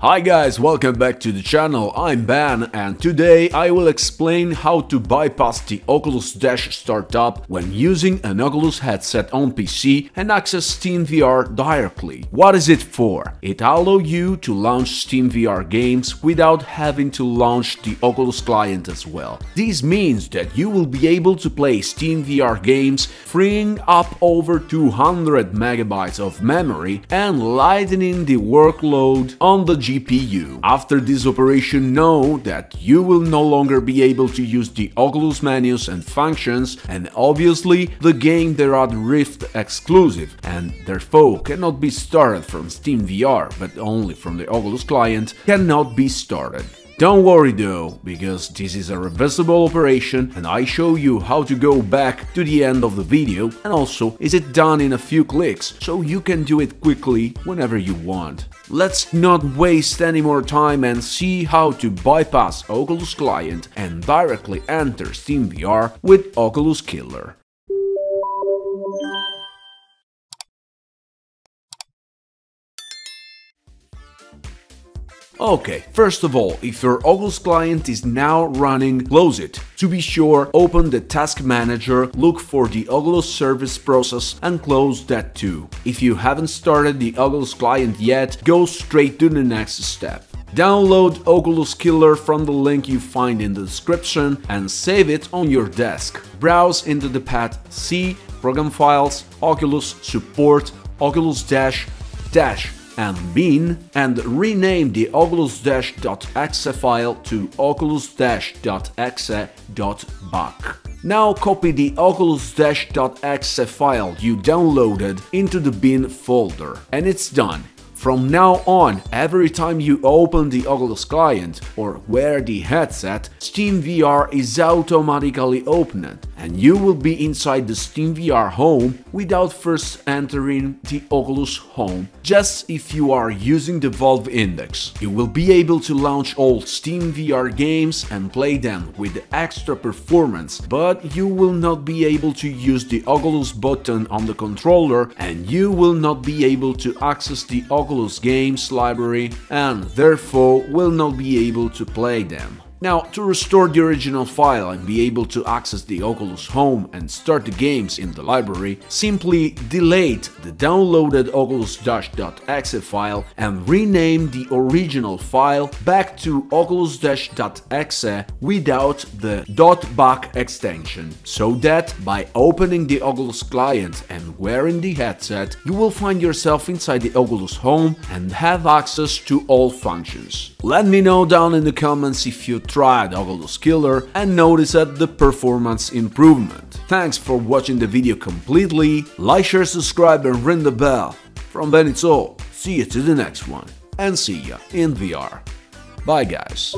Hi guys, welcome back to the channel, I'm Ben and today I will explain how to bypass the Oculus Dash startup when using an Oculus headset on PC and access SteamVR directly. What is it for? It allows you to launch SteamVR games without having to launch the Oculus client as well. This means that you will be able to play SteamVR games freeing up over 200 megabytes of memory and lightening the workload on the GPU. After this operation know that you will no longer be able to use the Oculus menus and functions and obviously the game they are Rift exclusive and therefore cannot be started from Steam VR but only from the Oculus client cannot be started. Don't worry though, because this is a reversible operation and I show you how to go back to the end of the video and also is it done in a few clicks, so you can do it quickly whenever you want. Let's not waste any more time and see how to bypass Oculus Client and directly enter SteamVR with Oculus Killer. Okay, first of all, if your Oculus client is now running, close it. To be sure, open the task manager, look for the Oculus service process and close that too. If you haven't started the Oculus client yet, go straight to the next step. Download Oculus Killer from the link you find in the description and save it on your desk. Browse into the path C, Program Files, Oculus Support, Oculus Dash, Dash and bin and rename the oculus-exe file to oculus-exe.back. Now copy the oculus-exe file you downloaded into the bin folder and it's done. From now on, every time you open the Oculus client or wear the headset, SteamVR is automatically opened and you will be inside the SteamVR home without first entering the Oculus home, just if you are using the Valve Index. You will be able to launch all SteamVR games and play them with extra performance, but you will not be able to use the Oculus button on the controller and you will not be able to access the Oculus games library and therefore will not be able to play them. Now, to restore the original file and be able to access the Oculus Home and start the games in the library, simply delete the downloaded oculus-exe file and rename the original file back to oculus-exe without the .bak extension, so that by opening the Oculus client and wearing the headset, you will find yourself inside the Oculus Home and have access to all functions. Let me know down in the comments if you tried Oculus Killer and noticed the performance improvement. Thanks for watching the video completely, like, share, subscribe and ring the bell. From Ben it's all, see you to the next one, and see ya in VR. Bye guys.